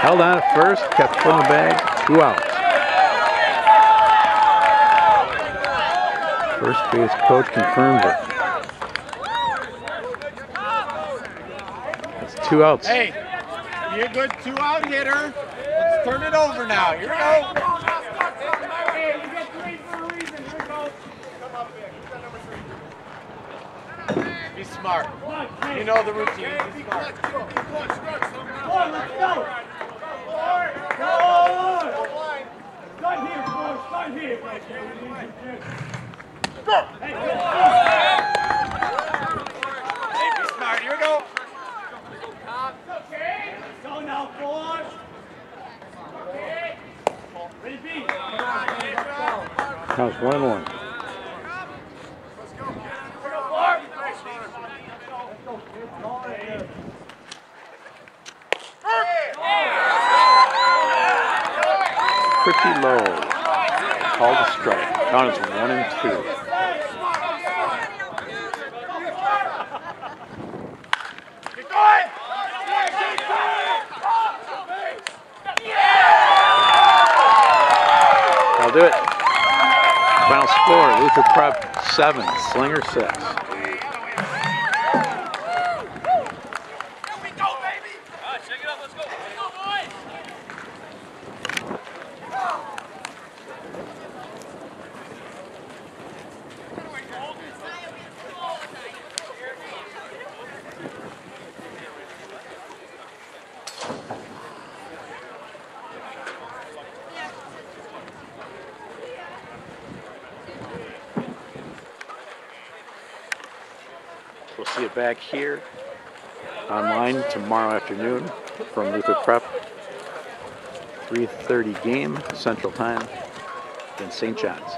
Held on at first, kept foot in the bag, two outs. First base coach confirms it. That's two outs. Hey, you're a good two out hitter. Let's turn it over now. Here we go. Be smart. You know the routine. Be smart. Hey, be smart. Here we go. Counts one one. Pretty low. Called a strike. Count is one and two. I'll do it. Final score, Luther Prep seven, Slinger six. We'll see it back here online tomorrow afternoon from Luther Prep. 3.30 game, Central Time in St. John's.